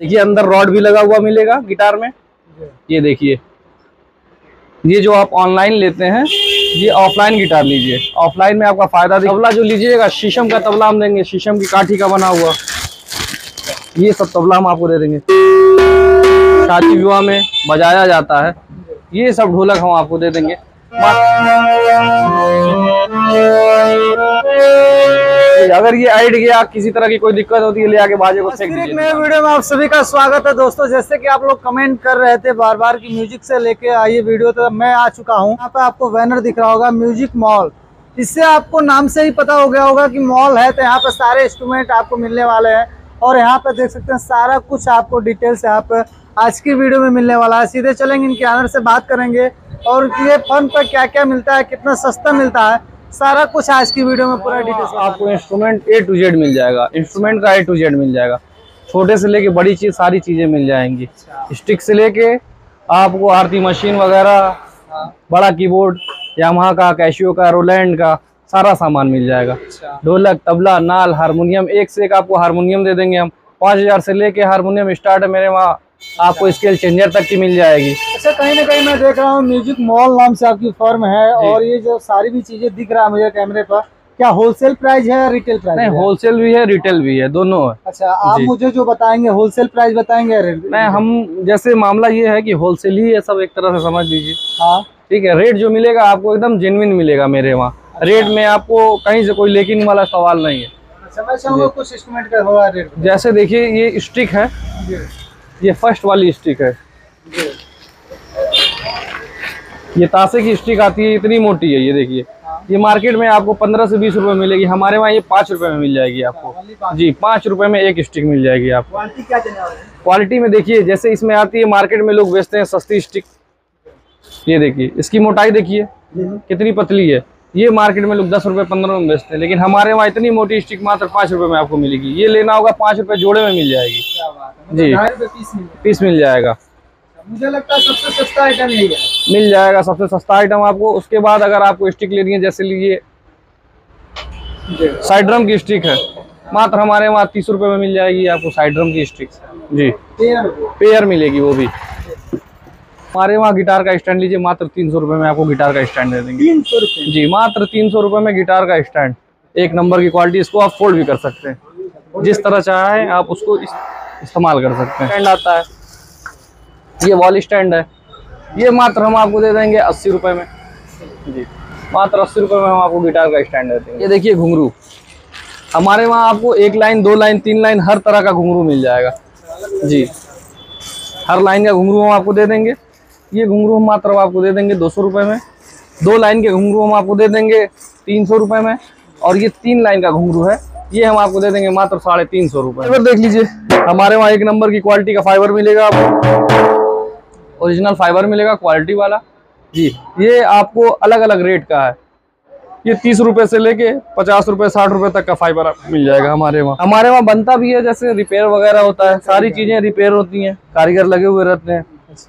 देखिए, अंदर रॉड भी लगा हुआ मिलेगा गिटार में। ये देखिए। ये जो आप ऑनलाइन लेते हैं, ये ऑफलाइन गिटार लीजिए। ऑफलाइन में आपका फ़ायदा तबला जो लीजिएगा, शीशम का तबला हम देंगे, शीशम की काठी का बना हुआ। ये सब तबला हम आपको दे देंगे। शादी विवाह में बजाया जाता है। ये सब ढोलक हम आपको दे देंगे। अगर ये आइट गया किसी तरह की कोई दिक्कत होती है ले आके बाजे को एक नए वीडियो में आप सभी का स्वागत है दोस्तों। जैसे कि आप लोग कमेंट कर रहे थे बार बार की म्यूज़िक से लेके आइए वीडियो तो मैं आ चुका हूँ। यहाँ पे आपको बैनर दिख रहा होगा म्यूज़िक मॉल इससे आपको नाम से ही पता हो गया होगा कि मॉल है तो यहाँ पे सारे इंस्ट्रूमेंट आपको मिलने वाले हैं। और यहाँ पे देख सकते हैं सारा कुछ आपको डिटेल्स यहाँ पे आज की वीडियो में मिलने वाला है। सीधे चलेंगे इनके ऑनर से बात करेंगे। और ये फन पर क्या क्या मिलता है कितना सस्ता मिलता है सारा कुछ आज की वीडियो में पूरा डिटेल आपको इंस्ट्रूमेंट ए टू जेड मिल जाएगा। इंस्ट्रूमेंट का ए टू जेड मिल जाएगा। छोटे से लेके बड़ी चीज़ सारी चीज़ें मिल जाएँगी। स्टिक से लेके आपको आरती मशीन वगैरह बड़ा कीबोर्ड यामाहा का कैशियो का रोलैंड का सारा सामान मिल जाएगा। ढोलक तबला नाल हारमोनियम एक से एक आपको हारमोनियम दे देंगे हम। पाँच हज़ार से लेके हारमोनियम स्टार्ट है मेरे वहाँ। आपको स्केल चेंजर तक की मिल जाएगी। अच्छा कहीं ना कहीं मैं देख रहा हूँ म्यूज़िक मॉल नाम से आपकी फर्म है और ये जो सारी भी चीज़ें दिख रहा है मुझे कैमरे पर क्या होलसेल प्राइस है या रिटेल प्राइस नहीं होलसेल भी है रिटेल भी है दोनों है। अच्छा आप मुझे जो बताएँगे होलसेल प्राइस बताएँगे नहीं हम जैसे मामला ये है कि होलसेल ही है सब एक तरह से समझ लीजिए। हाँ। ठीक है रेट जो मिलेगा आपको एकदम जेन्युइन मिलेगा मेरे वहाँ। रेट में आपको कहीं से कोई लेकिन वाला सवाल नहीं है। अच्छा मैं कुछ इंस्ट्रूमेंट का होगा रेट जैसे देखिए ये स्टिक है। ये फ़र्स्ट वाली स्टिक है। ये तासे की स्टिक आती है इतनी मोटी है ये देखिए। ये मार्केट में आपको पंद्रह से बीस रुपए मिलेगी हमारे वहाँ ये पाँच रुपए में मिल जाएगी आपको। जी पाँच रुपए में एक स्टिक मिल जाएगी आपको। क्वालिटी क्या क्वालिटी में देखिए जैसे इसमें आती है मार्केट में लोग बेचते हैं सस्ती स्टिक। ये देखिए इसकी मोटाई देखिए कितनी पतली है। ये मार्केट में लोग दस रुपए पंद्रह में बेचते हैं लेकिन हमारे वहाँ इतनी मोटी स्टिक मात्र पाँच रुपए में आपको मिलेगी। ये लेना होगा पाँच रुपए जोड़े में मिल जाएगी। क्या जी। मतलब रुपए पीस मिल जाएगा। मुझे लगता है सबसे सस्ता आइटम यही है। मिल जाएगा सबसे सस्ता आइटम आपको। उसके बाद अगर आपको स्टिक लेनी है जैसे लीजिए साइड्रम की स्टिक है मात्र हमारे वहाँ तीस रुपए में मिल जाएगी आपको साइड्रम की स्टिक। जी। रुपए पेयर मिलेगी वो भी। हमारे वहाँ गिटार का स्टैंड लीजिए मात्र तीन सौ रुपये में आपको गिटार का स्टैंड दे देंगे। तीन सौ रुपए? जी मात्र तीन सौ रुपये में गिटार का स्टैंड। एक नंबर की क्वालिटी इसको आप फोल्ड भी कर सकते हैं। जिस तरह चाहें आप उसको इस, इस्तेमाल कर सकते हैं। स्टैंड आता है। ये वॉल स्टैंड है। ये मात्र हम आपको दे देंगे अस्सी रुपये में। जी मात्र अस्सी रुपये में हम आपको गिटार का स्टैंड दे देंगे। ये देखिए घुंघरू। हमारे वहाँ आपको एक लाइन दो लाइन तीन लाइन हर तरह का घुंघरू मिल जाएगा। जी हर लाइन का घुंघरू हम आपको दे देंगे। ये घुंघरू हम मात्र आपको दे देंगे दो सौ में। दो लाइन के घुंघरू हम आपको दे देंगे तीन सौ में और ये तीन लाइन का घुंघरू है। ये हम आपको दे देंगे मात्र साढ़े तीन सौ रुपये फाइबर देख लीजिए। हमारे वहाँ एक नंबर की क्वालिटी का फाइबर मिलेगा आपको। ओरिजिनल फाइबर मिलेगा क्वालिटी वाला। जी। ये आपको अलग अलग रेट का है। ये तीस रुपए से लेके पचास रुपए साठ रुपए तक का फाइबर आपको मिल जाएगा हमारे वहाँ। हमारे वहाँ बनता भी है जैसे रिपेयर वगैरह होता है सारी चीज़ें रिपेयर होती हैं कारीगर लगे हुए रहते हैं।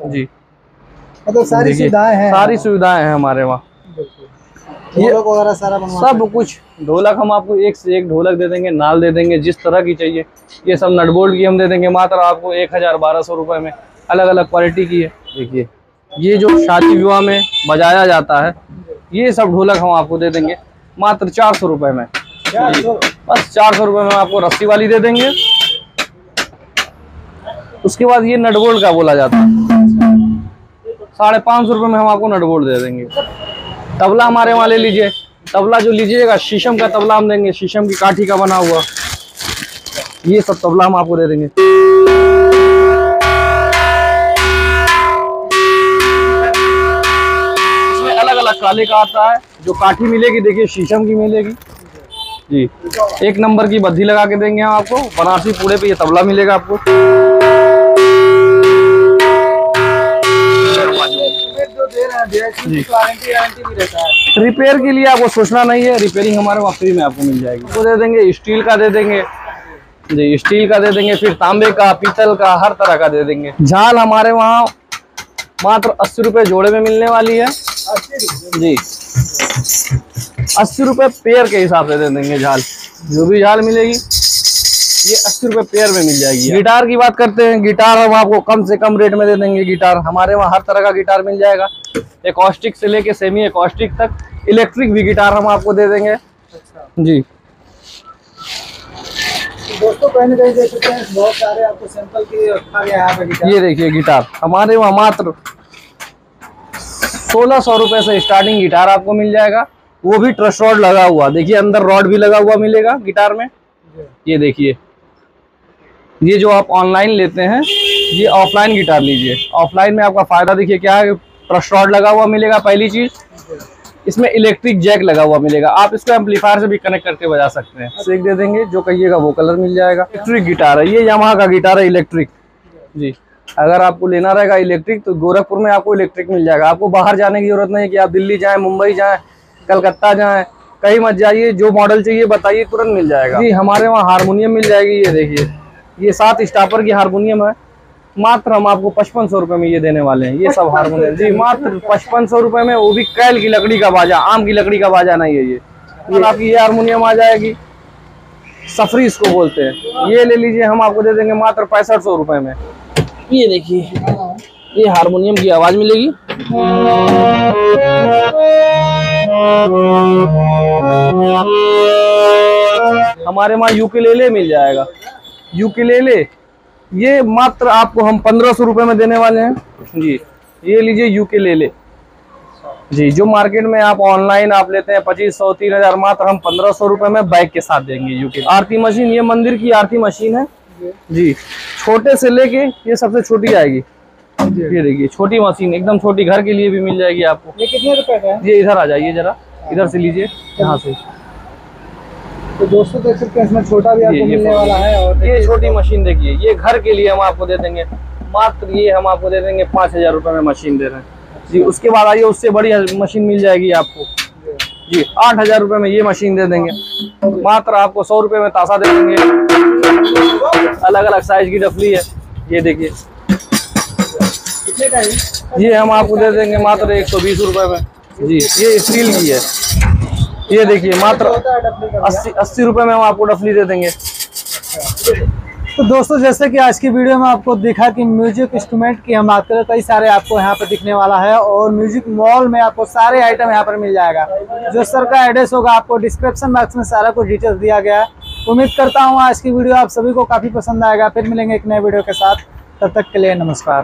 जी। मतलब सारी सुविधाएँ हैं। सारी सुविधाएँ हैं हमारे वहाँ। ढोलक वगैरह सारा सब कुछ ढोलक हम आपको एक से एक ढोलक दे देंगे नाल दे देंगे जिस तरह की चाहिए। ये सब नटबोल्ट की हम दे देंगे मात्र आपको एक हज़ार बारह सौ रुपये में अलग अलग क्वालिटी की है। देखिए ये जो शादी विवाह में बजाया जाता है ये सब ढोलक हम आपको दे देंगे मात्र चार सौ रुपये में। बस चार सौ रुपये में आपको रस्सी वाली दे देंगे। उसके बाद ये नटबोल्ट का बोला जाता है। साढ़े पाँच सौ रुपये में हम आपको नटबोल्ट दे देंगे। तबला हमारे वहाँ ले लीजिए। तबला जो लीजिएगा, शीशम का तबला हम देंगे, शीशम की काठी का बना हुआ। ये सब तबला हम आपको दे देंगे। इसमें अलग अलग काले का आता है। जो काठी मिलेगी, देखिए, शीशम की मिलेगी। जी। एक नंबर की बद्दी लगा के देंगे हम आपको। बनारसी पूरे पे ये तबला मिलेगा आपको। रिपेयर के लिए आपको सोचना नहीं है रिपेयरिंग हमारे वहाँ फ्री में आपको मिल जाएगी। वो दे देंगे स्टील का दे देंगे। जी स्टील का दे देंगे फिर तांबे का पीतल का हर तरह का दे देंगे। झाल हमारे वहाँ मात्र अस्सी रुपए जोड़े में मिलने वाली है। जी। अस्सी रुपए पेयर के हिसाब से दे देंगे झाल। जो भी झाल मिलेगी। अस्सी रुपए पेयर में मिल जाएगी गिटार की बात करते हैं गिटार हम आपको कम से कम रेट में दे देंगे गिटार हमारे वहाँ हर तरह का गिटार मिल जाएगा। एकॉस्टिक से लेके सेमी एकॉस्टिक तक इलेक्ट्रिक भी गिटार हम आपको दे देंगे। अच्छा जी। तो दोस्तों कहीं कहीं देख सकते हैं बहुत सारे आपको सैंपल के रखा गया है यहाँ पे गिटार ये देखिए गिटार हमारे वहाँ मात्र सोलह सौ रुपए से स्टार्टिंग गिटार आपको मिल जाएगा। वो भी ट्रस्ट रॉड लगा हुआ। देखिए अंदर रॉड भी लगा हुआ मिलेगा गिटार में। ये देखिए। ये जो आप ऑनलाइन लेते हैं, ये ऑफलाइन गिटार लीजिए। ऑफलाइन में आपका फ़ायदा देखिए क्या है ट्रस्ट रॉड लगा हुआ मिलेगा पहली चीज़। इसमें इलेक्ट्रिक जैक लगा हुआ मिलेगा। आप इसको एम्पलीफायर से भी कनेक्ट करके बजा सकते हैं। सेक दे देंगे, जो कहिएगा वो कलर मिल जाएगा। इलेक्ट्रिक गिटार है, ये यमाहा का गिटार है इलेक्ट्रिक जी। अगर आपको लेना रहेगा इलेक्ट्रिक तो गोरखपुर में आपको इलेक्ट्रिक मिल जाएगा। आपको बाहर जाने की ज़रूरत नहीं है कि आप दिल्ली जाएँ, मुंबई जाएँ, कलकत्ता जाएँ, कहीं मत जाइए, जो मॉडल चाहिए, बताइए, तुरंत मिल जाएगा। जी, हमारे वहाँ हारमोनियम मिल जाएगी, ये देखिए। ये सात स्टापर की हारमोनियम है। मात्र हम आपको पचपन सौ रुपए में ये देने वाले हैं। ये सब हारमोनियम। जी मात्र पचपन सौ रुपए में वो भी कैल की लकड़ी का बाजा आम की लकड़ी का बाजा नहीं है ये। ये आपकी ये हारमोनियम आ जाएगी। सफरी इसको बोलते हैं। ये ले लीजिए हम आपको दे देंगे मात्र पैंसठ सौ रुपए में। ये देखिए ये हारमोनियम की आवाज़ मिलेगी। हमारे वहाँ यूकेलेले मिल जाएगा। यूकेलेले ये मात्र आपको हम पंद्रह सौ रुपए में देने वाले हैं। जी। ये लीजिए यूकेलेले जी जो मार्केट में आप ऑनलाइन आप लेते हैं पच्चीस सौ तीन हज़ार मात्र हम पंद्रह सौ रुपए में बैग के साथ देंगे यूके। आरती मशीन ये मंदिर की आरती मशीन है। जी छोटे से लेके ये सबसे छोटी आएगी। ये देखिए छोटी मशीन एकदम छोटी घर के लिए भी मिल जाएगी आपको। ये कितने रुपए का है? ये इधर आ जाइए जरा इधर से लीजिए यहाँ से। तो दोस्तों देख सकते हैं इसमें छोटा भी आपको मिलने वाला है और ये छोटी मशीन देखिए ये घर के लिए हम आपको दे देंगे। मात्र ये हम आपको दे देंगे पाँच हज़ार रुपये में मशीन दे रहे हैं। जी उसके बाद आइए उससे बड़ी मशीन मिल जाएगी आपको। जी आठ हज़ार रुपये में ये मशीन दे देंगे। मात्र आपको सौ रुपये में ताशा दे देंगे। अलग अलग साइज़ की डफली है। ये देखिए। ये हम आपको दे देंगे मात्र एक सौ बीस रुपये में। जी ये स्टील की है। ये देखिए, मात्र अस्सी अस्सी रुपये में हम आपको डफली दे देंगे। तो दोस्तों, जैसे कि आज की वीडियो में आपको दिखा कि म्यूज़िक इंस्ट्रूमेंट की हम बात करें कई सारे आपको यहाँ पर दिखने वाला है और म्यूज़िक मॉल में आपको सारे आइटम यहाँ पर मिल जाएगा। जो सर का एड्रेस होगा, आपको डिस्क्रिप्शन बॉक्स में सारा कुछ डिटेल्स दिया गया है। उम्मीद करता हूँ आज की वीडियो आप सभी को काफ़ी पसंद आएगा। फिर मिलेंगे एक नए वीडियो के साथ। तब तक के लिए नमस्कार।